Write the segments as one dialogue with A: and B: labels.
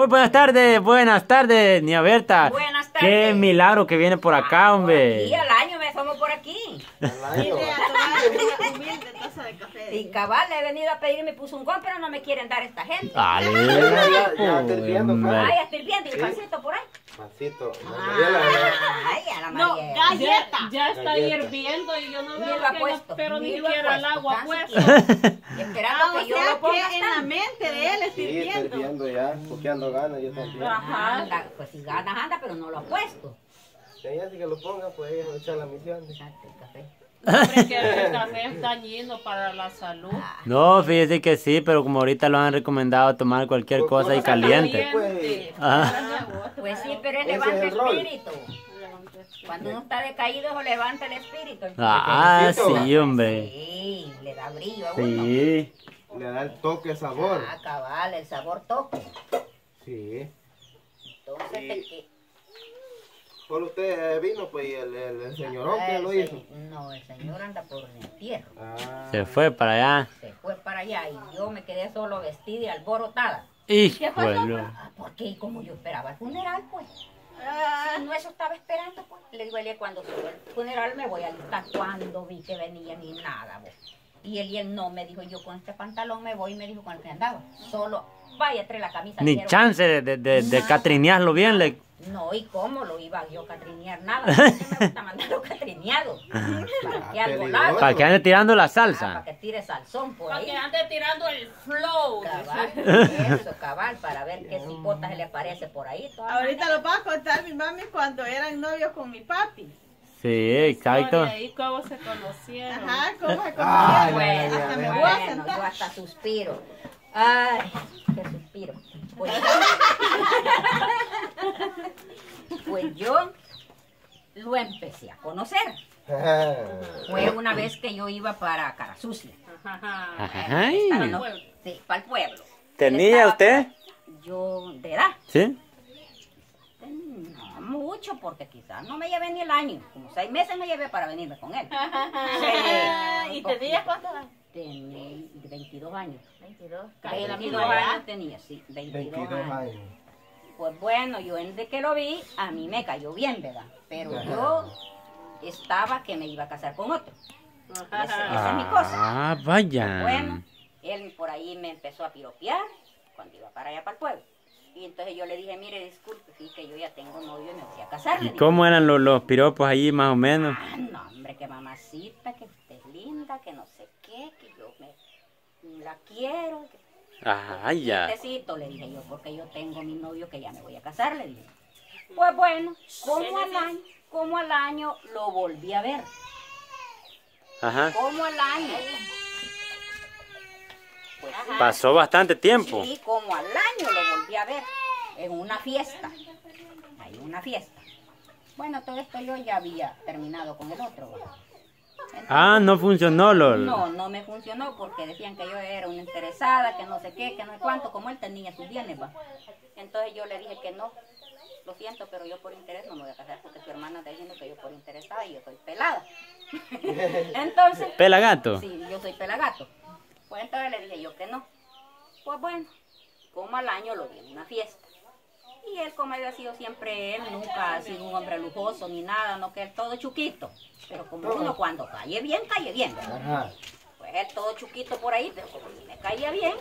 A: Muy buenas tardes, buenas tardes, Nia Berta.
B: Buenas
A: Qué
B: tardes.
A: milagro que viene por acá,
B: Y
A: hombre.
B: al año me tomo por aquí.
C: Vine a café.
B: Y cabal, le he venido a pedir y me puso un gol, pero no me quieren dar esta gente.
A: Ale,
D: Ya, ya estoy viendo,
A: hombre.
B: Ay, ya estoy viendo, y el pancito por ahí.
D: Pancito, eh.
B: Ay, a la
C: No,
B: Mariela.
C: galleta.
E: Ya está
D: Galleta.
E: hirviendo y yo no
B: Ni
E: veo
B: lo ha
E: que
B: puesto.
E: pero ni siquiera el
B: puesto,
E: agua
B: tan siquiera. Esperando
C: Ah, o
B: que yo
C: sea
B: lo ponga
C: que en la
B: hasta-
C: mente de él es
D: Sí, estoy
C: hirviendo.
D: viendo ya, coqueando ganas, yo también.
E: Ajá.
B: Anda, pues si ganas anda, pero no lo ha puesto.
D: Si ella sí que lo ponga, pues ella va a echar la misión.
B: Echate el café.
E: Que el café es dañino para la salud.
A: No, fíjese que sí, pero como ahorita lo han recomendado tomar cualquier cosa y caliente.
E: Caliente.
A: Ah.
B: Pues sí, pero él
D: Ese
B: levanta
D: es el
B: espíritu. Cuando uno está decaído, eso levanta el espíritu.
A: Ah, sí, hombre.
B: Sí, le da brillo a uno.
A: Sí.
D: Le da el toque, sabor.
B: Ah, cabal, el sabor toque.
D: Sí.
B: Entonces,
D: Sí.
B: te
D: Solo usted eh, vino, pues, y el, el, el señorón que
B: el
D: lo hizo.
B: No, el señor anda por el entierro.
D: Ah,
A: Se fue para allá.
B: Se fue para allá y yo me quedé solo vestida y alborotada.
A: Híjole.
B: Ah, porque como yo esperaba el funeral, pues.
C: Ah,
B: Si no eso estaba esperando, pues. Le digo a él, cuando suba el funeral me voy a alistar. Cuando vi que venía ni nada, pues. Y él y él no, me dijo, yo con este pantalón me voy, me dijo con el que andaba. Solo, vaya, trae la camisa.
A: Ni
B: quiero-
A: chance de, de, de, de catrinearlo bien. Le...
B: No, ¿y cómo lo iba yo a catrinear? Nada, me gusta mandarlo catrineado. Para que algo.
A: Para ande tirando la
B: Ah, para
A: salsa.
B: que tire salsón por
E: Para
B: ahí.
E: que ande tirando el flow.
B: Cabal,
E: dice.
B: eso, cabal, para ver qué cipota se le aparece por ahí.
C: Ahorita
B: maneras.
C: lo va a contar mi mami cuando eran novios con mi papi.
A: Sí, exacto.
E: Y ahí cómo se conocieron.
C: Ajá, ¿cómo se
D: Ay,
C: conocieron?
B: Bueno,
C: Hasta me voy a
B: bueno,
C: sentar.
B: yo hasta suspiro. Ay, Pues, pues yo lo empecé a conocer. Fue una vez que yo iba para Cara Sucia.
E: Ajá.
A: Ay.
B: Estaba, ¿no? Sí, para el pueblo.
A: ¿Tenía
B: estaba
A: usted?
B: Yo, de edad.
A: Sí.
B: No mucho, porque quizás no me llevé ni el año. Como seis meses me llevé para venirme con él.
E: ¿Y tenías cuántos años?
B: Tenía 22 años.
E: 22. Casi la
B: 22
E: misma edad.
B: años tenía, sí, 22,
D: 22
B: años.
D: años.
B: Pues bueno, yo desde que lo vi, a mí me cayó bien, ¿verdad? Pero yo estaba que me iba a casar con otro. Esa, esa es mi cosa.
A: Ah, vaya.
B: Bueno, él por ahí me empezó a piropear cuando iba para allá para el pueblo. Y entonces yo le dije, mire, disculpe, sí, que yo ya tengo novio y me voy a casar.
A: ¿Y cómo eran los, los piropos allí más o menos?
B: Ah, no, hombre, que mamacita, que linda, que no sé qué, que yo me la quiero. que-
A: Ah, ya.
B: Necesito, le dije yo, porque yo tengo mi novio que ya me voy a casar, le dije. Pues bueno, como al año, como al año lo volví a ver.
A: Ajá.
B: Como al año. Pues
A: Pasó bastante tiempo.
B: sí, como al año lo volví a ver. En una fiesta. Hay una fiesta. Bueno, todo esto yo ya había terminado con el otro. ¿verdad? Entonces,
A: Ah, no funcionó, Lol.
B: No, no me funcionó porque decían que yo era una interesada, que no sé qué, que no sé cuánto, como él tenía sus bienes, va. Entonces yo le dije que no, lo siento, pero yo por interés no me voy a casar porque su hermana está diciendo que yo por interesada y yo soy pelada. entonces,
A: Pelagato.
B: sí, yo soy pelagato. Pues entonces le dije yo que no. Pues bueno, como al año lo vi en una fiesta. Y él, como había sido siempre él, nunca ha sido un hombre lujoso ni nada, no que él todo chuquito. Pero como uno cuando cae bien, cae bien. Pues él todo chuquito por ahí, pero como si me caía bien.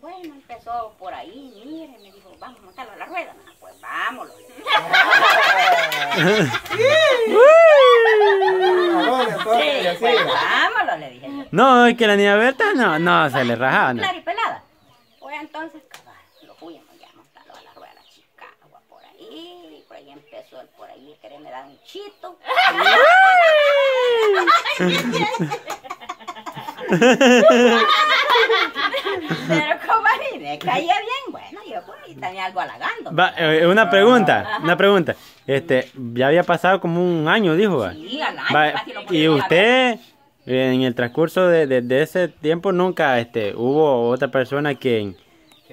B: Bueno, empezó por ahí, mire, me dijo, vamos a montarlo a la rueda. Pues vámonos. Pues vámonos, le dije yo.
A: No, es que la niña Berta no, no, se le rajaba. no.
B: Clara y pelada. Pues entonces, cabal, lo fuimos ya montarlo a la rueda de Chicago, por ahí, y por ahí empezó él por ahí, quererme dar un chito. Pero como a mí me caía bien, bueno, yo pues tenía algo halagando.
A: Va, eh, una pregunta, una pregunta. Este, ya había pasado como un año, dijo. va.
B: Sí, al año,
A: Va,
B: casi lo
A: y usted, en el transcurso de, de- de ese tiempo, nunca este, hubo otra persona quien,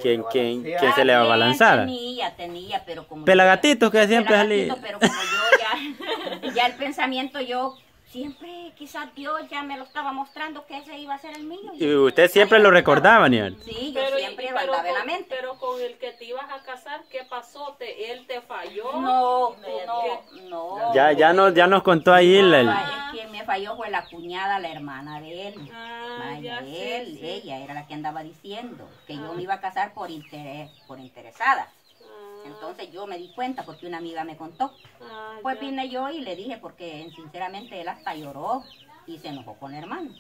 A: quien, quien, quien se le
B: También
A: abalanzara.
B: Tenía, tenía, pero como...
A: Pelagatitos que siempre
B: Pelagatito,
A: salí.
B: pero como yo ya, ya el pensamiento yo siempre quizás Dios ya me lo estaba mostrando que ese iba a ser el mío.
A: Y usted siempre lo recordaba, Niel.
B: Sí, yo
E: Pero, y-
B: siempre
E: y-
B: lo
E: pero
B: andaba en la
E: con-
B: mente.
E: Pero con el que te ibas a casar, ¿qué pasó? ¿Te, ¿Él te falló?
B: No, no, no.
A: Ya, ya, nos, ya nos contó ahí el... el-
B: Quien me falló fue la cuñada, la hermana de él.
E: Ah, ya
B: él,
E: sí.
B: ella era la que andaba diciendo que yo
E: Ah.
B: me iba a casar por interés, por interesada.
E: Ah,
B: Entonces yo me di cuenta porque una amiga me contó.
E: ah,
B: Pues
E: ya.
B: vine yo y le dije porque sinceramente él hasta lloró y se enojó con el hermano.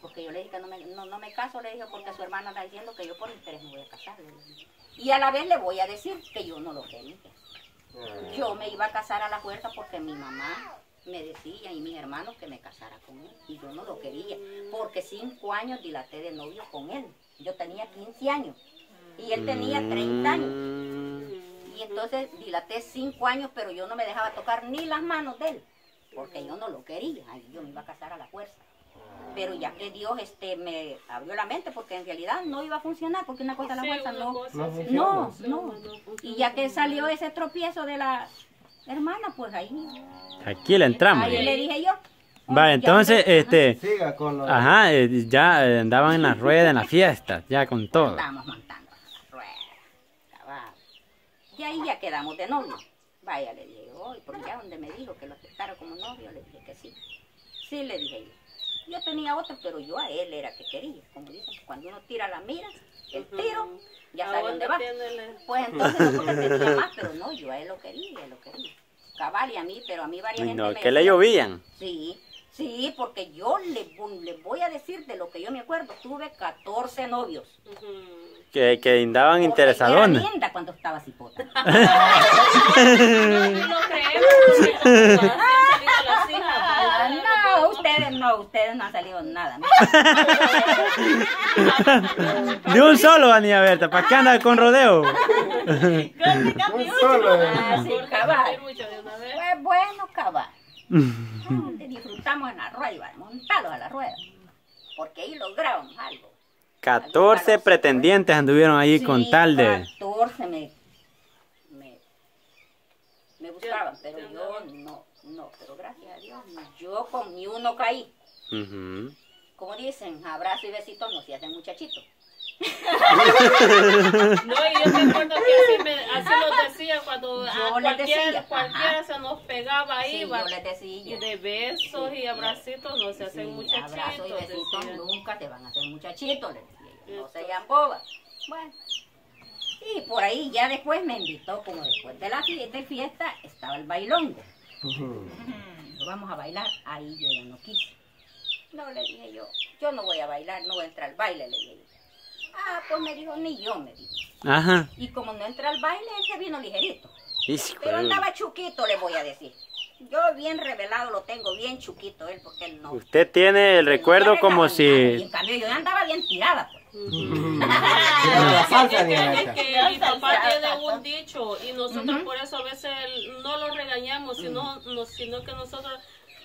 B: Porque yo le dije que no me, no, no me caso, le dije porque su hermana está diciendo que yo por interés me voy a casar. Y a la vez le voy a decir que yo no lo quería. Yo me iba a casar a la fuerza porque mi mamá me decía y mis hermanos que me casara con él. Y yo no lo quería. Porque cinco años dilaté de novio con él. Yo tenía 15 años. Y él tenía 30 años.
A: Mm,
B: Y entonces dilaté cinco años, pero yo no me dejaba tocar ni las manos de él, porque yo no lo quería, ay, yo me iba a casar a la fuerza. Pero ya que Dios este, me abrió la mente, porque en realidad no iba a funcionar, porque una cosa a la fuerza no.
D: no.
B: No. Y ya que salió ese tropiezo de la hermana, pues ahí,
A: Aquí le entramos.
B: ahí le dije yo.
A: Va, entonces, este...
D: Siga con
A: Ajá, eh, ya eh, andaban en la rueda, en la fiesta, ya con todo.
B: Estábamos montando la rueda, cabal. Y ahí ya quedamos de novio. Vaya, le dije, hoy, porque ya donde me dijo que lo aceptara como novio, le dije que sí. Sí, le dije yo. Yo tenía otro, pero yo a él era que quería. Como dicen, cuando uno tira la mira, el tiro, ya
E: ¿A
B: sabe
E: dónde
B: va. Pues entonces nosotros tenía más, pero no, yo a él lo quería, él lo quería. Cabal y a mí, pero a mí varias gente
A: no,
B: me
A: que le
B: decía-
A: llovían.
B: Sí, sí, porque yo le, le voy a decir de lo que yo me acuerdo, tuve 14 novios.
E: Ujú.
A: Que, que andaban
B: Porque
A: interesadones.
B: Era linda cuando estaba cipota.
E: No, lo creemos
B: no, ustedes no han salido nada. ¿no?
A: De un solo, Dani Berta, ¿para qué anda con rodeo?
D: Un solo.
B: Ah, sí, cabal. Pues bueno, cabal. Disfrutamos en la rueda, iba montados a la rueda. Porque ahí logramos algo.
A: 14 pretendientes anduvieron ahí
B: Sí,
A: con tal de...
B: 14 me, me, me buscaban, pero yo no, no, pero gracias a Dios, yo con ni uno caí.
A: Ujú.
B: Como dicen, abrazo y besitos no se hacen muchachitos.
E: No, y yo me acuerdo que así, me, así nos decía cuando a cualquiera,
B: decía,
E: cualquiera
B: ajá.
E: se nos pegaba ahí,
B: Sí,
E: va.
B: yo les decía.
E: y de besos
B: Sí,
E: y abracitos no se hacen
B: Sí,
E: muchachitos.
B: abrazo y besitos nunca te van a hacer muchachitos, les decía yo. No
E: Esto.
B: sean bobas. Bueno. Y por ahí ya después me invitó, como después de la fiesta, de fiesta estaba el bailongo.
D: Ujú.
B: Dijo, vamos a bailar. Ahí yo ya no quise. No, le dije yo, yo no voy a bailar, no voy a entrar al baile, le dije. Ah, pues me dijo, ni yo, me dijo.
A: Ajá.
B: Y como no entra al baile, él se vino ligerito.
A: Hijo
B: Pero andaba chuquito, le voy a decir. Yo bien revelado lo tengo, bien chuquito él, porque él no.
A: Usted tiene el recuerdo como
B: Y
A: si...
B: en cambio yo andaba bien tirada, pues.
D: La salsa,
E: que mi papá tiene un dicho y nosotros por eso a veces no lo regañamos, sino, no- sino que nosotros,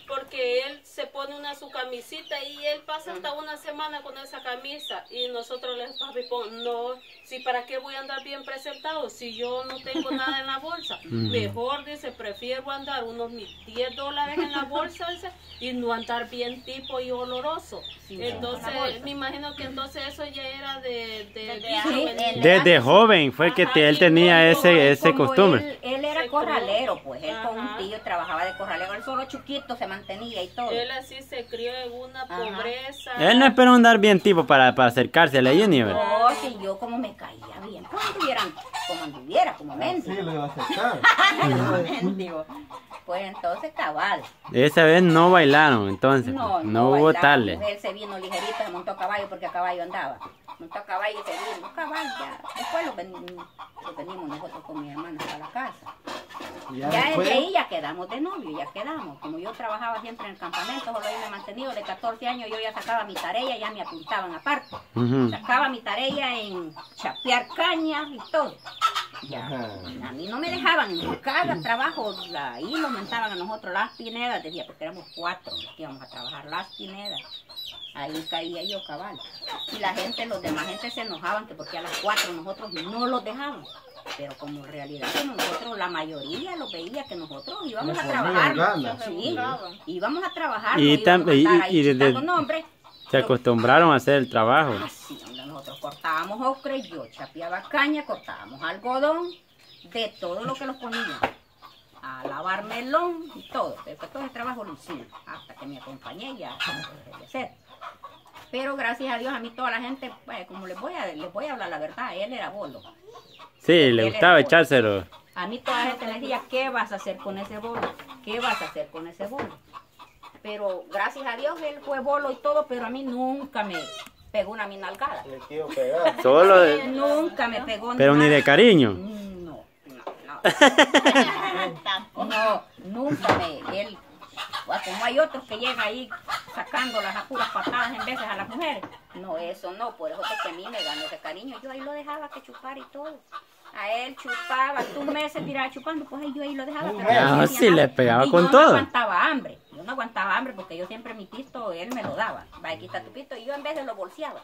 E: porque él se pone una su camisita y él pasa hasta una semana con esa camisa y nosotros le papi, pon, no, si para qué voy a andar bien presentado si yo no tengo nada en la bolsa. Mejor dice, prefiero andar unos mis 10 dólares en la bolsa dice, y no andar bien tipo y oloroso.
B: Sí,
E: entonces, me imagino que entonces eso ya era de, de
C: Desde
A: joven fue que te- él tenía ese, ese
B: Como
A: costumbre.
B: Él, él era corralero, pues. Él con un tío trabajaba de corralero. Él solo chiquito se mantenía y todo.
E: Él así se crió en una
B: Ajá.
E: pobreza.
A: Él no esperó andar bien tipo para, para acercarse a la Jenny, ¿verdad?
B: No, si yo como me caía bien. Como anduvieran, como anduviera, como
D: Sí,
B: mendigo.
D: lo iba a aceptar.
B: Como mendigo. Pues entonces cabal.
A: Esa vez no bailaron, entonces.
B: No,
A: pues,
B: no,
A: no hubo
B: bailaba.
A: tal.
B: Él se vino ligerito, se montó a caballo porque a caballo andaba. A caballo vino. Caballo ya. Después lo, ven- lo venimos nosotros con mi hermano a la casa. Ya
D: ya
B: desde ahí ya quedamos de novio, ya quedamos. Como yo trabajaba siempre en el campamento, solo yo me he mantenido de 14 años, yo ya sacaba mi tarea, ya me apuntaban aparte. Sacaba mi tarea en chapear cañas y todo.
D: Ajá.
B: A mí no me dejaban, en cada trabajo, ahí nos montaban a nosotros las pinedas, decía, porque éramos cuatro que íbamos a trabajar las pinedas. Ahí caía yo cabal. Y la gente, los demás gente se enojaban que porque a las cuatro nosotros no los dejaban. Pero como en realidad como nosotros, la mayoría lo veía que nosotros íbamos a trabajar.
D: ganas.
B: Sí, íbamos a trabajar,
A: Y
B: íbamos a estar
A: y-
B: ahí
A: y desde-
B: nombres.
A: Se acostumbraron a hacer el trabajo.
B: Así, hombre, nosotros cortábamos ocre, yo chapeaba caña, cortábamos algodón, de todo lo que los ponían. A lavar melón y todo. Pero todo ese trabajo lo hicimos. Hasta que me acompañé ya hacer. Pero gracias a Dios a mí toda la gente, pues, como les voy a, les voy a hablar la verdad, él era bolo.
A: Sí, le gustaba echárselo.
B: A mí toda la gente me decía, ¿qué vas a hacer con ese bolo? ¿Qué vas a hacer con ese bolo? Pero gracias a Dios él fue bolo y todo, pero a mí nunca me pegó una minalgada.
D: Le quiero pegar.
A: Solo de-
B: Nunca me pegó
A: pero ni de cariño.
B: No, no, no. No, nunca me. Como hay otros que llegan ahí sacando las puras patadas en veces a las mujeres. No, eso no, por eso es que a mí me ganó ese cariño. Yo ahí lo dejaba que chupara y todo. A él chupaba, tú meses tiraba chupando, pues yo ahí lo dejaba. pero no nada.
A: le pegaba
B: Y
A: con
B: yo
A: todo.
B: No aguantaba hambre. Yo no aguantaba hambre porque yo siempre mi pisto, él me lo daba. Va, aquí está tu pisto. Y yo en vez de lo bolseaba.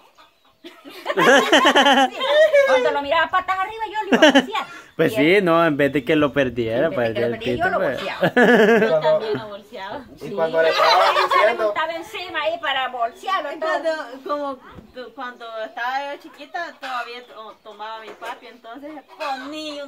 B: Sí, Cuando lo miraba patas arriba, yo lo iba a bolsear.
A: Pues
B: Y
A: sí,
B: él-
A: no, en vez de que lo perdiera,
B: en vez de
A: pues
B: que lo yo lo
A: pues.
B: bolseaba.
E: Yo también lo bolseaba.
D: Y
B: Sí.
D: cuando le
B: me
D: diciendo,
B: montaba encima ahí para bolsearlo y todo.
C: Cuando, como cuando estaba yo chiquita, todavía to- tomaba mi papi, entonces ponía